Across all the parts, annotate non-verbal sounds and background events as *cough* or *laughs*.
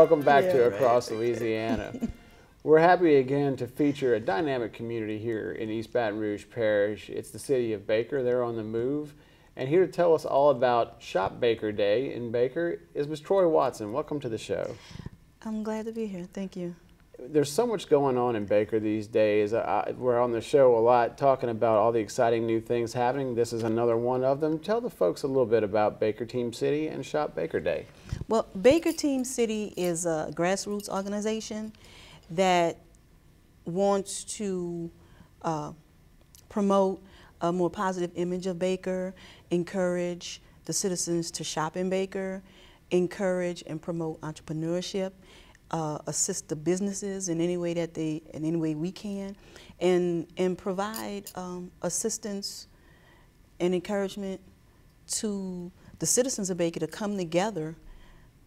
Welcome back Yeah, to right, Across okay. Louisiana. *laughs* We're happy again to feature a dynamic community here in East Baton Rouge Parish. It's the city of Baker. They're on the move. And here to tell us all about Shop Baker Day in Baker is Ms. Troy Watson. Welcome to the show. I'm glad to be here. Thank you. There's so much going on in Baker these days. I, we're on the show a lot talking about all the exciting new things happening. This is another one of them. Tell the folks a little bit about Baker Team City and Shop Baker Day. Well, Baker Team City is a grassroots organization that wants to uh, promote a more positive image of Baker, encourage the citizens to shop in Baker, encourage and promote entrepreneurship, uh, assist the businesses in any way that they, in any way we can, and and provide um, assistance and encouragement to the citizens of Baker to come together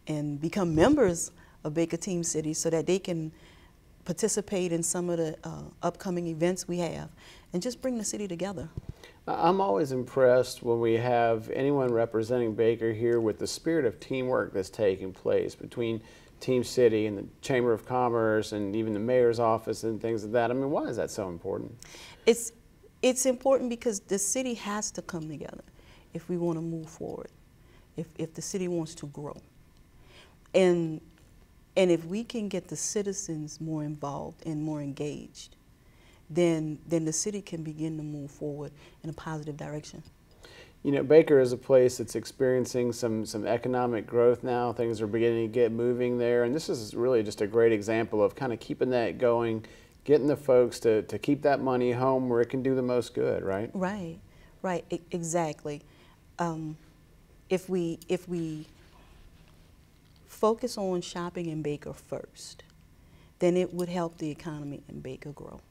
and become members of Baker Team City so that they can participate in some of the uh, upcoming events we have and just bring the city together. I'm always impressed when we have anyone representing Baker here with the spirit of teamwork that's taking place between Team City and the Chamber of Commerce and even the mayor's office and things like that. I mean, why is that so important? It's, it's important because the city has to come together if we want to move forward, if, if the city wants to grow. And, and if we can get the citizens more involved and more engaged, then, then the city can begin to move forward in a positive direction. You know, Baker is a place that's experiencing some, some economic growth now. Things are beginning to get moving there. And this is really just a great example of kind of keeping that going, getting the folks to, to keep that money home where it can do the most good, right? Right, right, e- exactly. Um, if we if we focus on shopping in Baker first, then it would help the economy in Baker grow.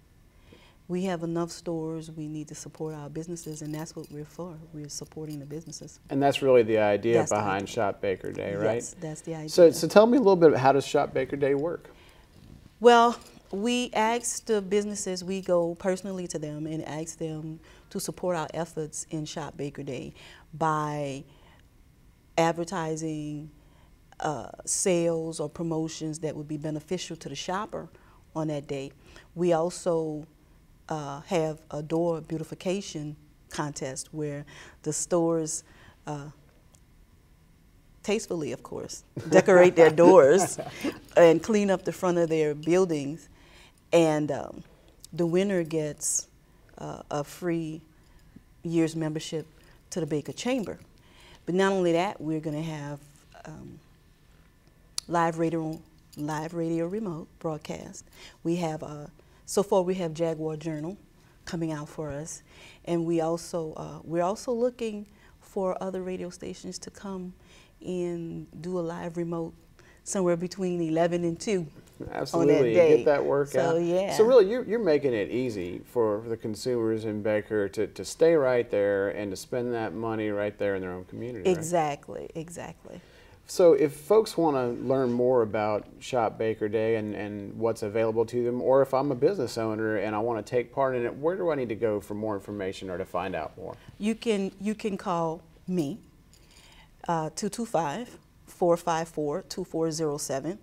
We have enough stores. We need to support our businesses, and that's what we're for. We're supporting the businesses. And that's really the idea That's the behind idea. Shop Baker Day, right? Yes, that's the idea. So, so tell me a little bit about how does Shop Baker Day work? Well, we ask the businesses, we go personally to them and ask them to support our efforts in Shop Baker Day by advertising uh, sales or promotions that would be beneficial to the shopper on that day. We also uh, have a door beautification contest where the stores uh, tastefully, of course, *laughs* decorate their doors and clean up the front of their buildings. And um, the winner gets uh, a free year's membership to the Baker Chamber. But not only that, we're going to have um, live radio, live radio remote broadcast. We have uh, so far we have Jaguar Journal coming out for us, and we also uh, we're also looking for other radio stations to come and do a live remote somewhere between 11 and 2 Absolutely, day. get that work So, out. yeah. So really, you're, you're making it easy for the consumers in Baker to, to stay right there and to spend that money right there in their own community. right? Exactly, exactly. So if folks want to learn more about Shop Baker Day and, and what's available to them, or if I'm a business owner and I want to take part in it, where do I need to go for more information or to find out more? You can you can call me uh, 225 454 2407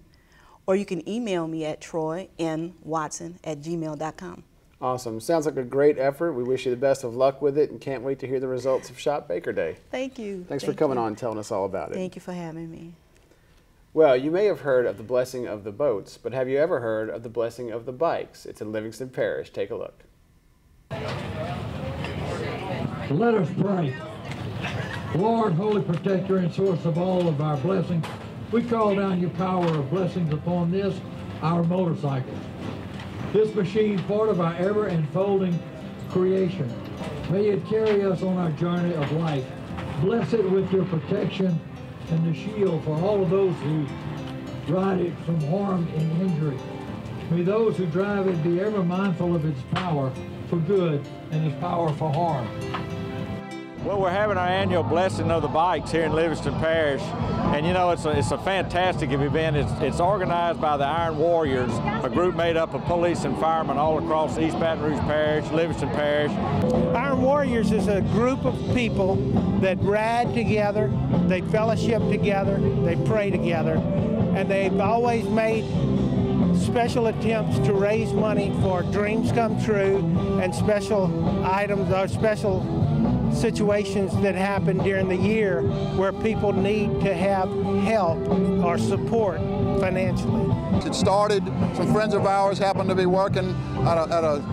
or you can email me at troynwatson at gmail.com. Awesome. Sounds like a great effort. We wish you the best of luck with it and can't wait to hear the results of Shop Baker Day. Thank you. Thanks Thank for coming you. on and telling us all about it. Thank you for having me. Well, you may have heard of the blessing of the boats, but have you ever heard of the blessing of the bikes? It's in Livingston Parish. Take a look. Let us pray. Lord, holy protector and source of all of our blessings, we call down your power of blessings upon this, our motorcycle. This machine, part of our ever-enfolding creation. May it carry us on our journey of life. Bless it with your protection and the shield for all of those who ride it from harm and injury. May those who drive it be ever mindful of its power for good and its power for harm. Well, we're having our annual blessing of the bikes here in Livingston Parish, and you know it's a, it's a fantastic event. It's, it's organized by the Iron Warriors, a group made up of police and firemen all across East Baton Rouge Parish, Livingston Parish. Iron Warriors is a group of people that ride together, they fellowship together, they pray together, and they've always made special attempts to raise money for dreams come true and special items or special situations that happen during the year where people need to have help or support financially. It started, some friends of ours happened to be working at a, at a,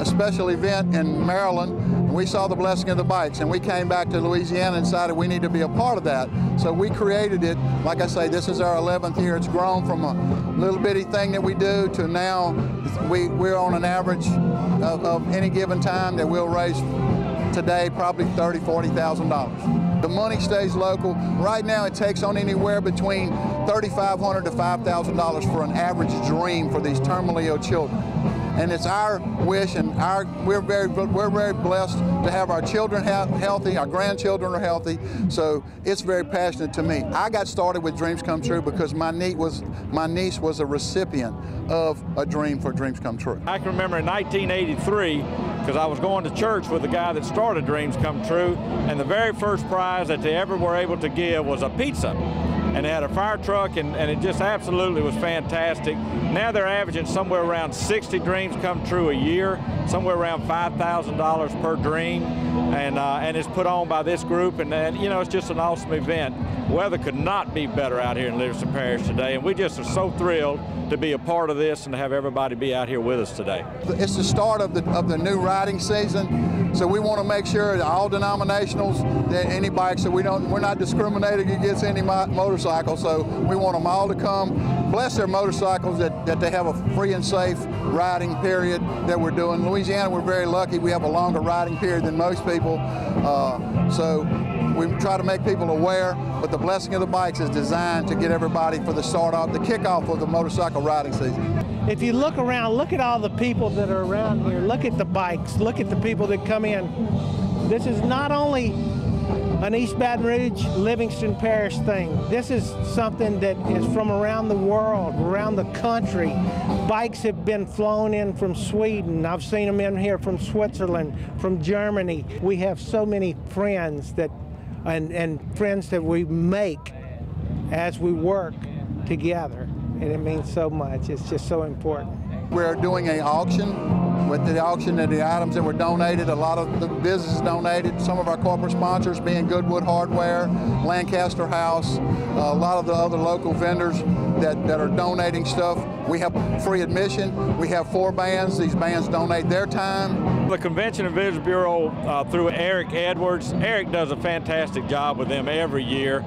a special event in Maryland and we saw the blessing of the bikes and we came back to Louisiana and decided we need to be a part of that. So we created it. Like I say, this is our 11th year. It's grown from a little bitty thing that we do to now we, we're on an average of, of any given time that we'll raise today probably thirty, forty thousand dollars. The money stays local. Right now, it takes on anywhere between thirty-five hundred to five thousand dollars for an average dream for these terminally ill children. And it's our wish, and our we're very we're very blessed to have our children healthy, our grandchildren are healthy. So it's very passionate to me. I got started with Dreams Come True because my niece was my niece was a recipient of a dream for Dreams Come True. I can remember in 1983 because I was going to church with the guy that started Dreams Come True, and the very first prize that they ever were able to give was a pizza and they had a fire truck, and, and it just absolutely was fantastic. Now they're averaging somewhere around 60 dreams come true a year, somewhere around $5,000 per dream, and uh, and it's put on by this group, and, and you know it's just an awesome event. Weather could not be better out here in Livingston Parish today, and we just are so thrilled to be a part of this and to have everybody be out here with us today. It's the start of the of the new riding season, so we want to make sure that all denominationals, that any bikes, so we don't we're not discriminating against any motorcycle. So we want them all to come, bless their motorcycles, that, that they have a free and safe riding period that we're doing. Louisiana, we're very lucky. We have a longer riding period than most people. Uh, so we try to make people aware, but the Blessing of the Bikes is designed to get everybody for the start off, the kickoff of the motorcycle riding season. If you look around, look at all the people that are around here. Look at the bikes. Look at the people that come in. This is not only an East Baton Rouge, Livingston Parish thing. This is something that is from around the world, around the country. Bikes have been flown in from Sweden. I've seen them in here from Switzerland, from Germany. We have so many friends that and, and friends that we make as we work together. And it means so much. It's just so important. We're doing an auction. With the auction and the items that were donated, a lot of the businesses donated. Some of our corporate sponsors being Goodwood Hardware, Lancaster House, a lot of the other local vendors that, that are donating stuff. We have free admission. We have four bands. These bands donate their time. The Convention and Visitors Bureau uh, through Eric Edwards. Eric does a fantastic job with them every year.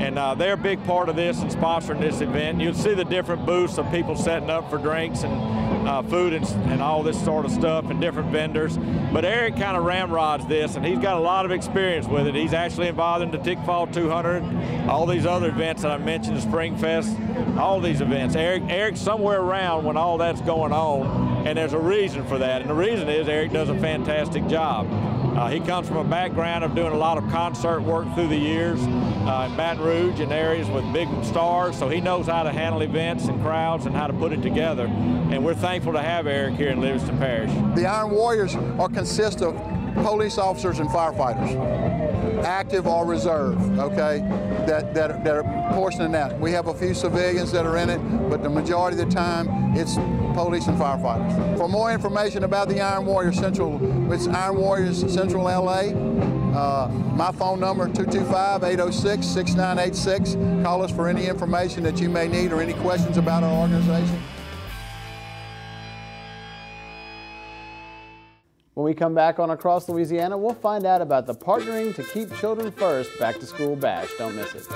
And uh, they're a big part of this and sponsoring this event. You'll see the different booths of people setting up for drinks and uh, food and, and all this sort of stuff and different vendors. But Eric kind of ramrods this, and he's got a lot of experience with it. He's actually involved in the Tickfaw 200, all these other events that I mentioned, the Spring Fest, all these events. Eric, Eric's somewhere around when all that's going on, and there's a reason for that. And the reason is Eric does a fantastic job. Uh, he comes from a background of doing a lot of concert work through the years uh, in Baton Rouge and areas with big stars, so he knows how to handle events and crowds and how to put it together. And we're thankful to have Eric here in Livingston Parish. The Iron Warriors are consist of police officers and firefighters, active or reserve, okay, that, that, that are portioning that. We have a few civilians that are in it, but the majority of the time it's police and firefighters. For more information about the Iron Warriors Central, it's Iron Warriors Central LA. Uh, my phone number 225-806-6986. Call us for any information that you may need or any questions about our organization. When we come back on Across Louisiana, we'll find out about the Partnering to Keep Children First Back to School Bash. Don't miss it.